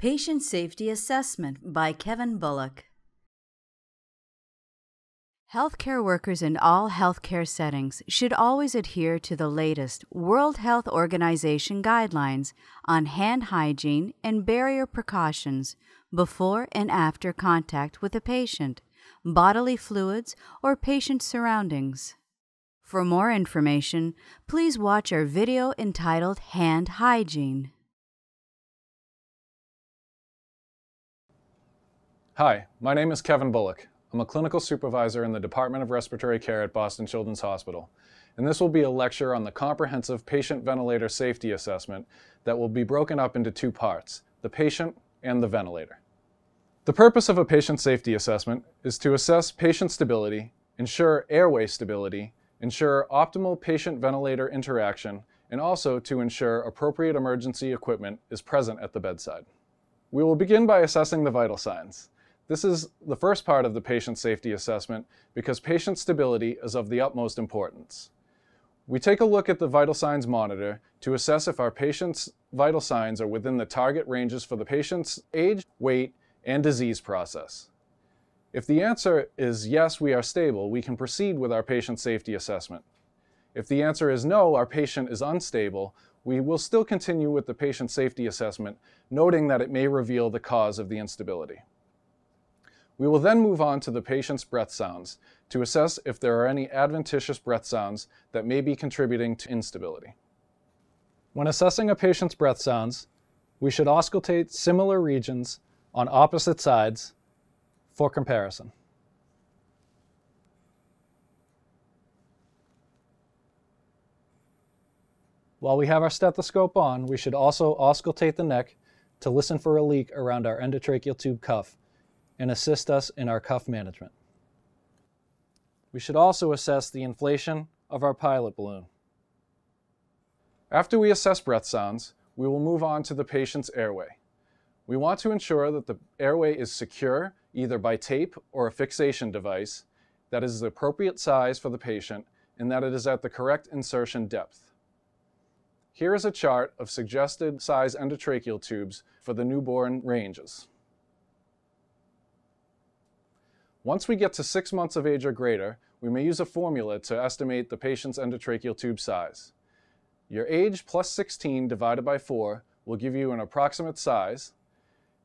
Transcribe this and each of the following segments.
Patient Safety Assessment by Kevin Bullock. Healthcare workers in all healthcare settings should always adhere to the latest World Health Organization guidelines on hand hygiene and barrier precautions before and after contact with a patient, bodily fluids, or patient surroundings. For more information, please watch our video entitled Hand Hygiene. Hi, my name is Kevin Bullock. I'm a clinical supervisor in the Department of Respiratory Care at Boston Children's Hospital, and this will be a lecture on the comprehensive patient ventilator safety assessment that will be broken up into two parts, the patient and the ventilator. The purpose of a patient safety assessment is to assess patient stability, ensure airway stability, ensure optimal patient-ventilator interaction, and also to ensure appropriate emergency equipment is present at the bedside. We will begin by assessing the vital signs. This is the first part of the patient safety assessment because patient stability is of the utmost importance. We take a look at the vital signs monitor to assess if our patient's vital signs are within the target ranges for the patient's age, weight, and disease process. If the answer is yes, we are stable, we can proceed with our patient safety assessment. If the answer is no, our patient is unstable, we will still continue with the patient safety assessment, noting that it may reveal the cause of the instability. We will then move on to the patient's breath sounds to assess if there are any adventitious breath sounds that may be contributing to instability. When assessing a patient's breath sounds, we should auscultate similar regions on opposite sides for comparison. While we have our stethoscope on, we should also auscultate the neck to listen for a leak around our endotracheal tube cuff and assist us in our cuff management. We should also assess the inflation of our pilot balloon. After we assess breath sounds, we will move on to the patient's airway. We want to ensure that the airway is secure either by tape or a fixation device that is the appropriate size for the patient and that it is at the correct insertion depth. Here is a chart of suggested size endotracheal tubes for the newborn ranges. Once we get to six months of age or greater, we may use a formula to estimate the patient's endotracheal tube size. Your age plus 16 divided by 4 will give you an approximate size.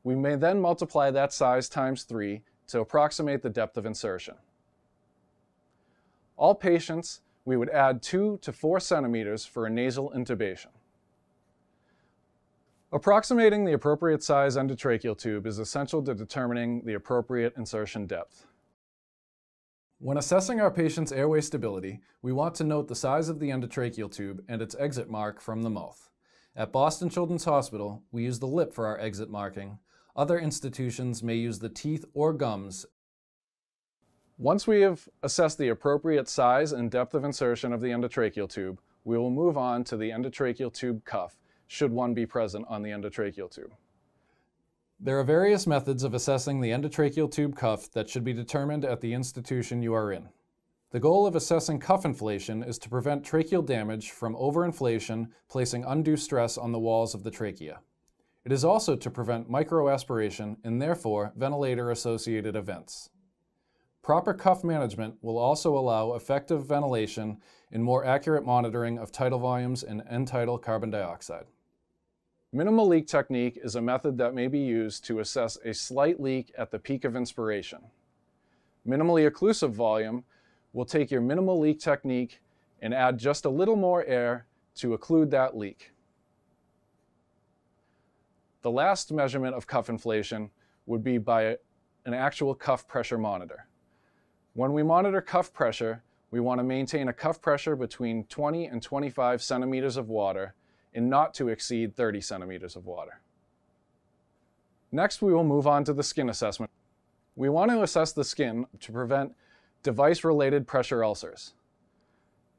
We may then multiply that size times 3 to approximate the depth of insertion. All patients, we would add 2 to 4 centimeters for a nasal intubation. Approximating the appropriate size endotracheal tube is essential to determining the appropriate insertion depth. When assessing our patient's airway stability, we want to note the size of the endotracheal tube and its exit mark from the mouth. At Boston Children's Hospital, we use the lip for our exit marking. Other institutions may use the teeth or gums. Once we have assessed the appropriate size and depth of insertion of the endotracheal tube, we will move on to the endotracheal tube cuff should one be present on the endotracheal tube. There are various methods of assessing the endotracheal tube cuff that should be determined at the institution you are in. The goal of assessing cuff inflation is to prevent tracheal damage from overinflation, placing undue stress on the walls of the trachea. It is also to prevent microaspiration and therefore ventilator-associated events. Proper cuff management will also allow effective ventilation and more accurate monitoring of tidal volumes and end tidal carbon dioxide. Minimal leak technique is a method that may be used to assess a slight leak at the peak of inspiration. Minimally occlusive volume will take your minimal leak technique and add just a little more air to occlude that leak. The last measurement of cuff inflation would be by an actual cuff pressure monitor. When we monitor cuff pressure, we want to maintain a cuff pressure between 20 and 25 centimeters of water and not to exceed 30 centimeters of water. Next, we will move on to the skin assessment. We want to assess the skin to prevent device-related pressure ulcers.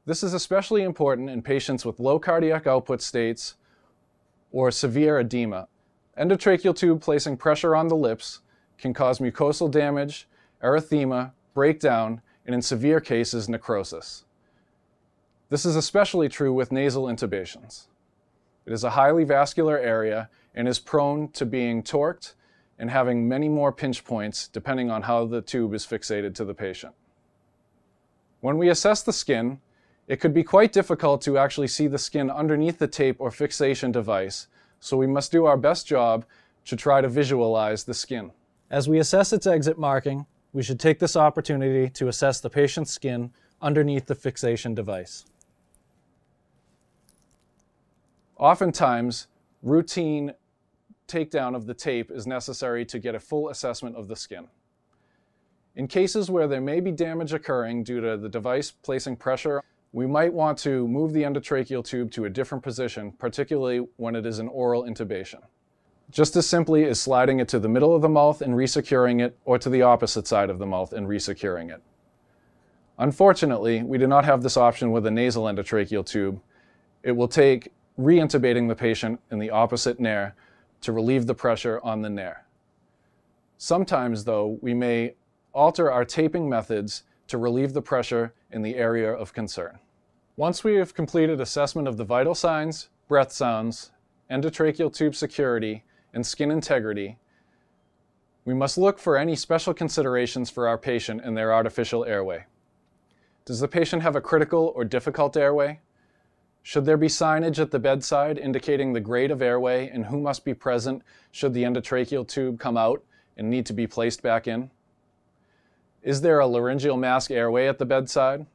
This is especially important in patients with low cardiac output states or severe edema. Endotracheal tube placing pressure on the lips can cause mucosal damage, erythema, breakdown, and in severe cases, necrosis. This is especially true with nasal intubations. It is a highly vascular area and is prone to being torqued and having many more pinch points depending on how the tube is fixated to the patient. When we assess the skin, it could be quite difficult to actually see the skin underneath the tape or fixation device, so we must do our best job to try to visualize the skin. As we assess its exit marking, we should take this opportunity to assess the patient's skin underneath the fixation device. Oftentimes, routine takedown of the tape is necessary to get a full assessment of the skin. In cases where there may be damage occurring due to the device placing pressure, we might want to move the endotracheal tube to a different position, particularly when it is an oral intubation. Just as simply as sliding it to the middle of the mouth and resecuring it, or to the opposite side of the mouth and resecuring it. Unfortunately, we do not have this option with a nasal endotracheal tube. It will take reintubating the patient in the opposite nare to relieve the pressure on the nare. Sometimes, though, we may alter our taping methods to relieve the pressure in the area of concern. Once we have completed assessment of the vital signs, breath sounds, endotracheal tube security, and skin integrity, we must look for any special considerations for our patient and their artificial airway. Does the patient have a critical or difficult airway? Should there be signage at the bedside indicating the grade of airway and who must be present should the endotracheal tube come out and need to be placed back in? Is there a laryngeal mask airway at the bedside?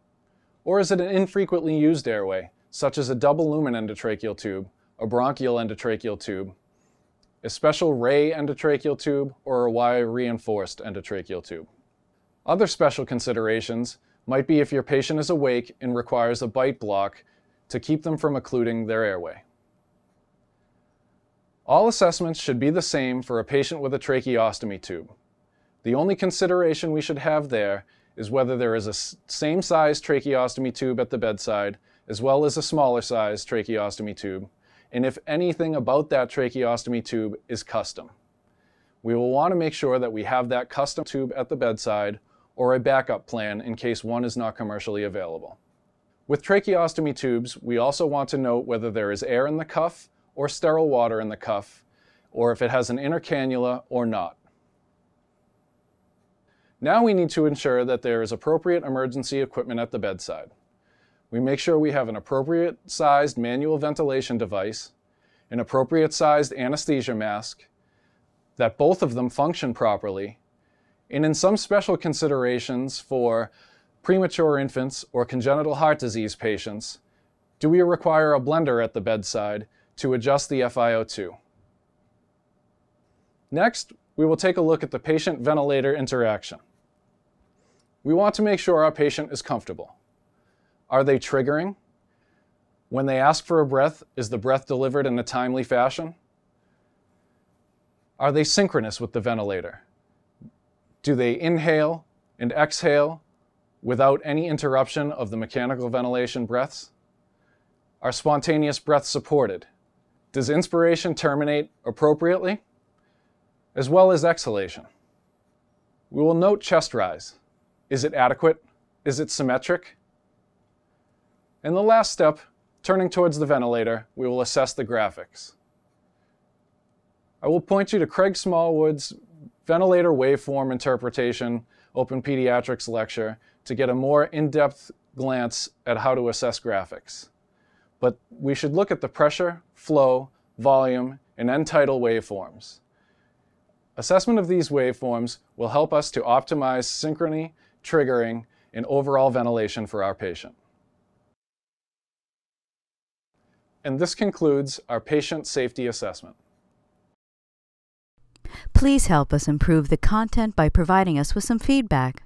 Or is it an infrequently used airway, such as a double lumen endotracheal tube, a bronchial endotracheal tube, a special RAE endotracheal tube, or a wire reinforced endotracheal tube? Other special considerations might be if your patient is awake and requires a bite block to keep them from occluding their airway. All assessments should be the same for a patient with a tracheostomy tube. The only consideration we should have there is whether there is a same size tracheostomy tube at the bedside as well as a smaller size tracheostomy tube, and if anything about that tracheostomy tube is custom. We will want to make sure that we have that custom tube at the bedside or a backup plan in case one is not commercially available. With tracheostomy tubes, we also want to note whether there is air in the cuff or sterile water in the cuff, or if it has an inner cannula or not. Now we need to ensure that there is appropriate emergency equipment at the bedside. We make sure we have an appropriate sized manual ventilation device, an appropriate sized anesthesia mask, that both of them function properly, and in some special considerations for premature infants, or congenital heart disease patients, do we require a blender at the bedside to adjust the FiO2? Next, we will take a look at the patient-ventilator interaction. We want to make sure our patient is comfortable. Are they triggering? When they ask for a breath, is the breath delivered in a timely fashion? Are they synchronous with the ventilator? Do they inhale and exhale without any interruption of the mechanical ventilation breaths? Are spontaneous breaths supported? Does inspiration terminate appropriately? As well as exhalation. We will note chest rise. Is it adequate? Is it symmetric? In the last step, turning towards the ventilator, we will assess the graphics. I will point you to Craig Smallwood's ventilator waveform interpretation OPENPediatrics lecture to get a more in-depth glance at how to assess graphics. But we should look at the pressure, flow, volume, and end tidal waveforms. Assessment of these waveforms will help us to optimize synchrony, triggering, and overall ventilation for our patient. And this concludes our patient safety assessment. Please help us improve the content by providing us with some feedback.